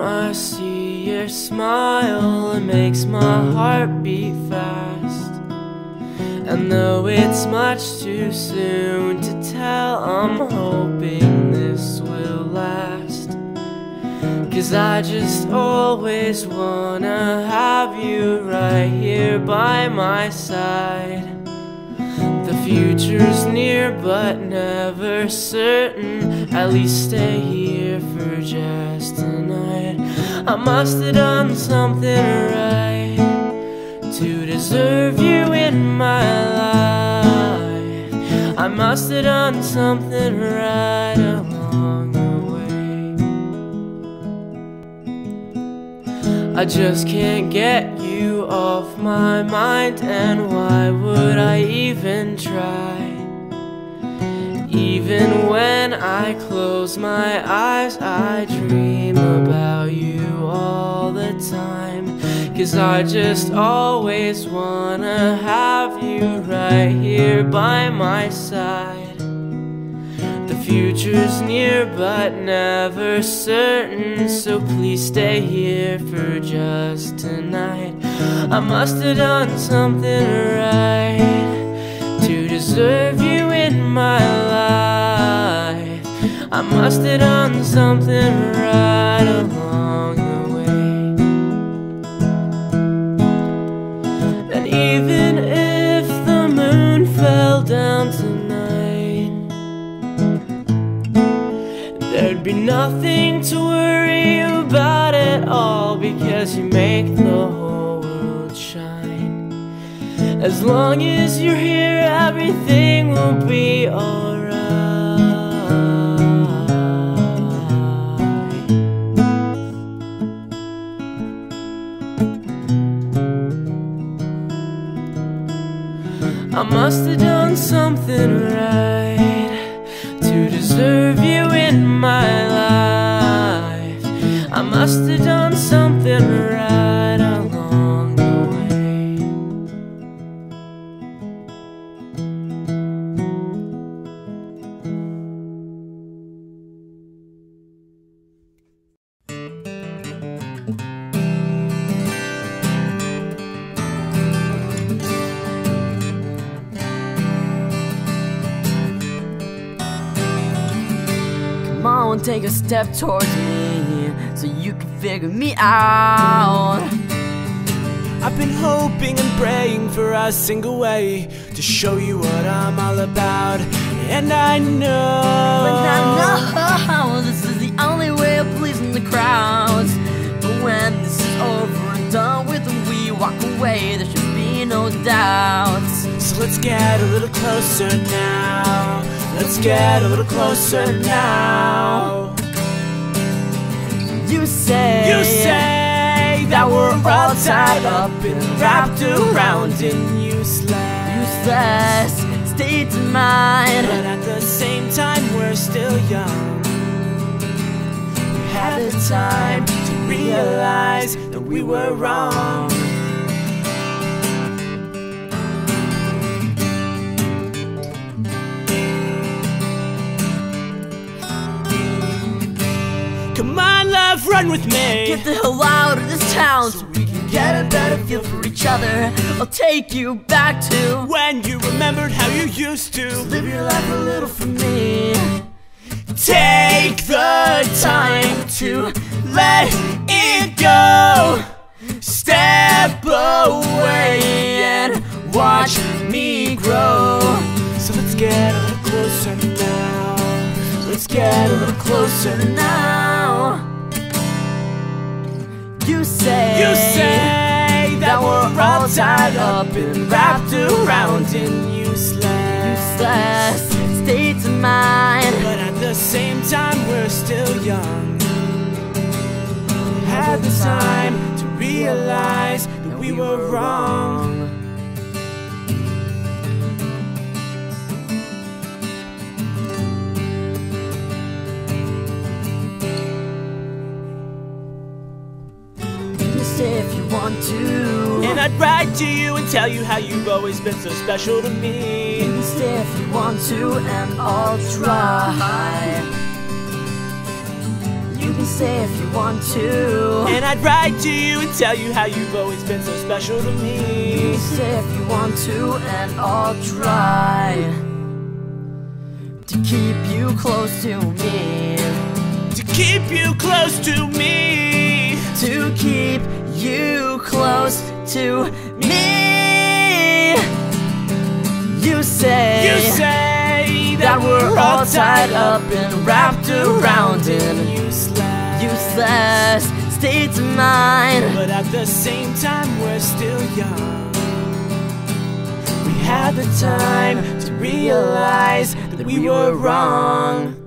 I see your smile, it makes my heart beat fast. And though it's much too soon to tell, I'm hoping this will last. Cause I just always wanna have you right here by my side. Future's near but never certain. At least stay here for just tonight. I must have done something right to deserve you in my life. I must have done something right I just can't get you off my mind, and why would I even try? Even when I close my eyes, I dream about you all the time. Cause I just always wanna have you right here by my side. Future's near but never certain, so please stay here for just tonight. I must have done something right to deserve you in my life. I must have done something right there'd be nothing to worry about at all because you make the whole world shine. As long as you're here, everything will be alright. I must have done something right must have done something right along the way. Come on, take a step towards me so you can figure me out. I've been hoping and praying for a single way to show you what I'm all about. And I know. and I know this is the only way of pleasing the crowds. But when this is over and done with and we walk away, there should be no doubts. So let's get a little closer now. Let's get a little closer now. You say, You say that we're all tied up and wrapped around in useless. useless states of mind. But at the same time, we're still young. We had the time to realize that we were wrong. Love, run with me. Get the hell out of this town so we can get a better feel for each other. I'll take you back to when you remembered how you used to live your life a little for me. Take the time to let it go. Step away and watch me grow. So let's get a little closer now. Let's get a little closer now. You say, You say that we're all tied up and wrapped around in useless. useless states of mind. But at the same time, we're still young. We had the time to realize that we were wrong. Want to. And I'd write to you and tell you how you've always been so special to me. You say if you want to, and I'll try. You can say if you want to. And I'd write to you and tell you how you've always been so special to me. You can say if you want to, and I'll try to keep you close to me. To keep you close to me. You close to me. You say, You say that we're all tied up and wrapped around in useless. useless states of mind. But at the same time, we're still young. We had the time to realize that we were wrong.